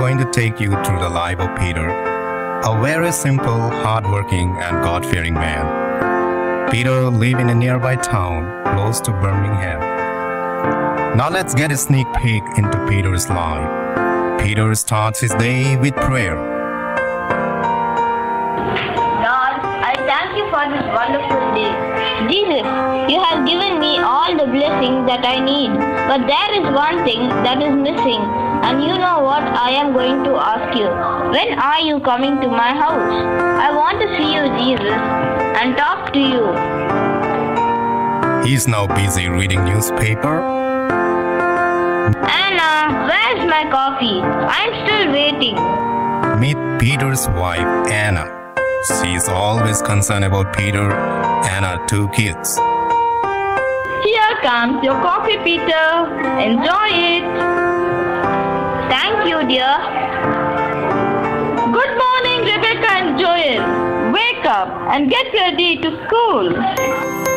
going to take you through the life of Peter, a very simple, hardworking, and God fearing man. Peter lived in a nearby town close to Birmingham. Now let's get a sneak peek into Peter's life. Peter starts his day with prayer. Lord, I thank you for this wonderful day. Jesus, you have given me all the blessings that I need. But there is one thing that is missing, and you know what I am going to ask you. When are you coming to my house? I want to see you, Jesus, and talk to you. He's now busy reading newspaper. Anna, where's my coffee? I'm still waiting. Meet Peter's wife, Anna. She's always concerned about Peter and her two kids. Here comes your coffee, Peter. Enjoy it. Thank you, dear. Good morning, Rebecca and Joel. Wake up and get ready to school.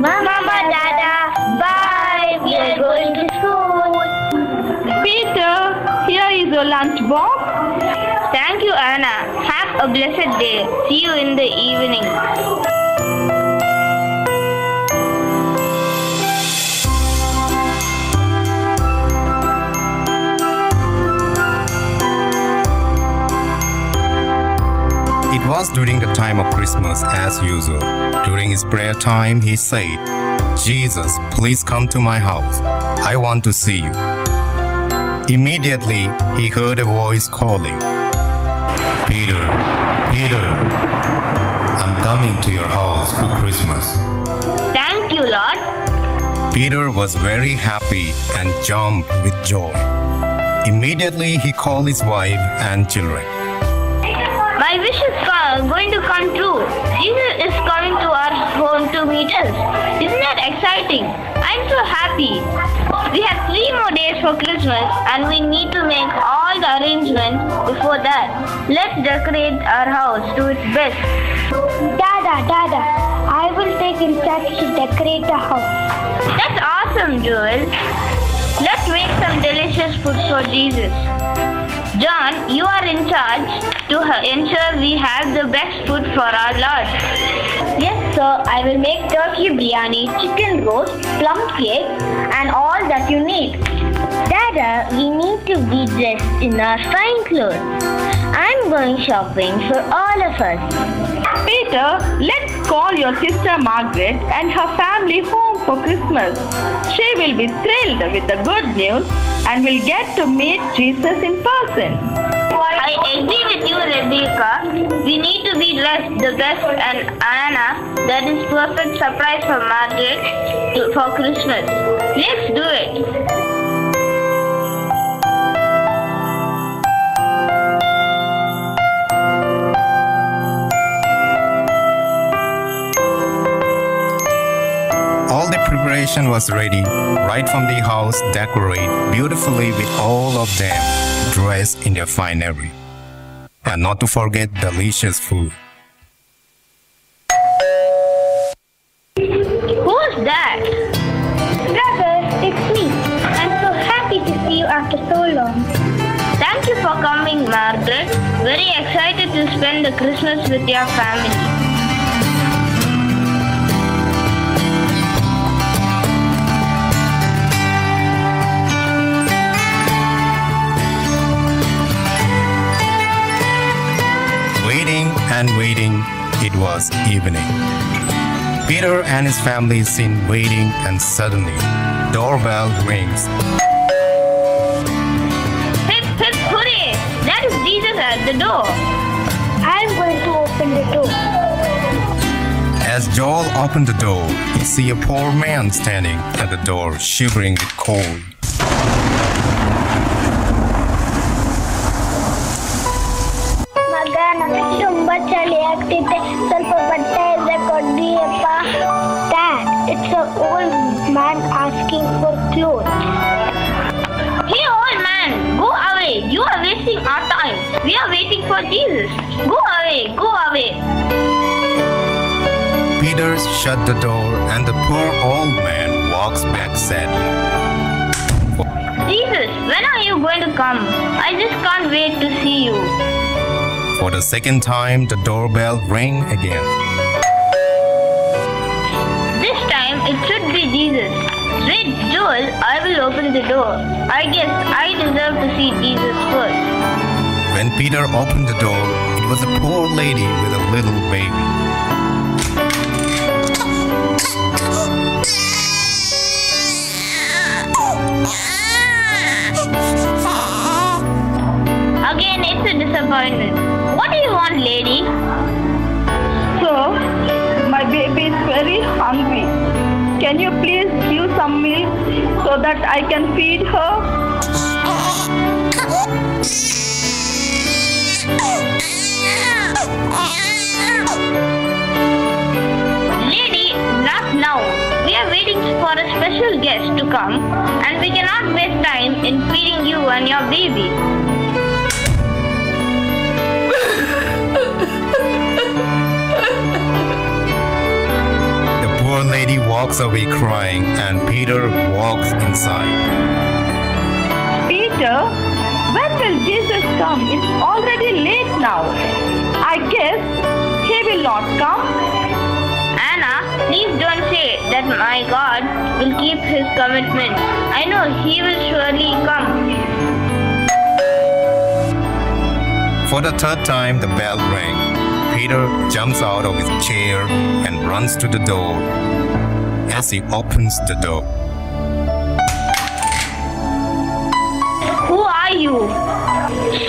Mama, Dada, bye. We are going to school. Peter, here is your lunch box. Thank you, Anna. Have a blessed day. See you in the evening. Was during the time of Christmas as usual. During his prayer time, he said, Jesus, please come to my house. I want to see you. Immediately, he heard a voice calling, Peter, Peter, I'm coming to your house for Christmas. Thank you, Lord. Peter was very happy and jumped with joy. Immediately, he called his wife and children. Jesus is coming to our home to meet us. Isn't that exciting? I'm so happy. We have three more days for Christmas and we need to make all the arrangements before that. Let's decorate our house to its best. Dada, Dada, I will take in charge to decorate the house. That's awesome, Joel. Let's make some delicious food for Jesus. John, you are in charge to ensure we have the best food for our Lord. Yes, sir, I will make turkey biryani, chicken roast, plum cake, and all that you need. Dada, we need to be dressed in our fine clothes. I'm going shopping for all of us. Peter, let's call your sister Margaret and her family home for Christmas. She will be thrilled with the good news and will get to meet Jesus in person. I agree with you, Rebecca. We need to be dressed the best and Anna, that is perfect surprise for Margaret to, for Christmas. Let's do it. Was ready, right from the house decorate beautifully with all of them dressed in their finery. And not to forget delicious food. Who's that? Brother, it's me. I'm so happy to see you after so long. Thank you for coming, Margaret. Very excited to spend the Christmas with your family. Was evening. Peter and his family is seen waiting and suddenly doorbell rings. Hip hip hooray! That is Jesus at the door. I'm going to open the door. As Joel opened the door, he see a poor man standing at the door shivering with cold. Are wasting our time. We are waiting for Jesus. Go away. Go away. Peter shut the door and the poor old man walks back sadly. Jesus, when are you going to come? I just can't wait to see you. For the second time, the doorbell rang again. This time it should be Jesus. Wait, Joel, I will open the door. I guess I deserve to see Jesus first. When Peter opened the door, it was a poor lady with a little baby. So that I can feed her? Lady, not now. We are waiting for a special guest to come and we cannot waste time in feeding you and your baby. Walks away crying, and Peter walks inside. Peter, when will Jesus come? It's already late now. I guess he will not come. Anna, please don't say that my God will keep his commitment. I know he will surely come. For the third time, the bell rang. Peter jumps out of his chair and runs to the door. As he opens the door, Who are you?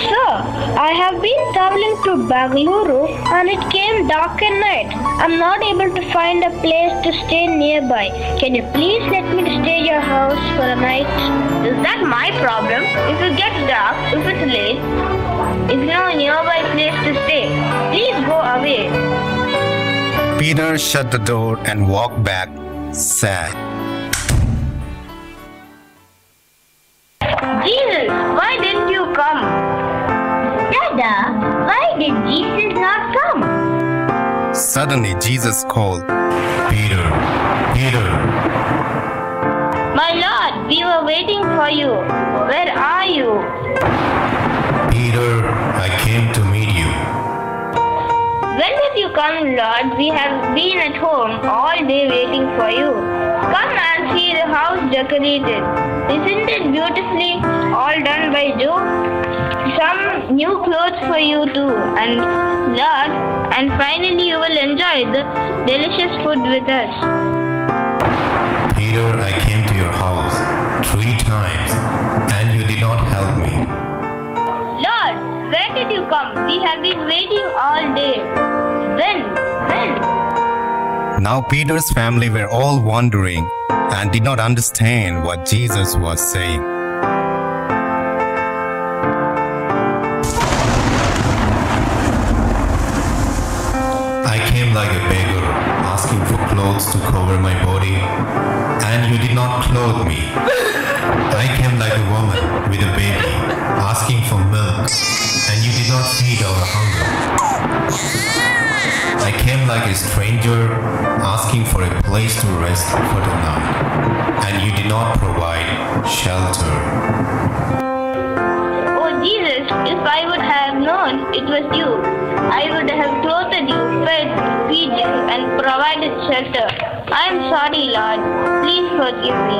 Sir, I have been traveling to Bangalore and it came dark at night. I'm not able to find a place to stay nearby. Can you please let me stay at your house for a night? Is that my problem? If it gets dark, if it's late, is no nearby place to stay. Please go away. Peter shut the door and walked back sad. Jesus, why didn't you come? Dada, why did Jesus not come? Suddenly, Jesus called, Peter, Peter. My Lord, we were waiting for you. Where are you? Come, Lord? We have been at home all day waiting for you. Come and see the house decorated. Isn't it beautifully all done by Joe? Some new clothes for you too, and Lord, and finally you will enjoy the delicious food with us. Peter, I came to your house three times and you did not help me. Lord, where did you come? We have been waiting all day. When? When? Now Peter's family were all wondering and did not understand what Jesus was saying. Stranger, asking for a place to rest for the night, and you did not provide shelter. Oh Jesus, if I would have known it was you, I would have clothed you, fed, feed you, and provided shelter. I am sorry, Lord. Please forgive me.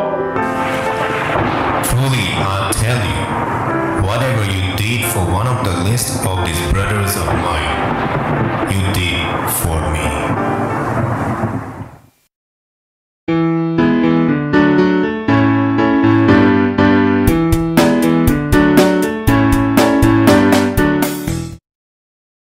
Truly, I'll tell you, whatever you did for one of the least of these brothers of mine, you did for me.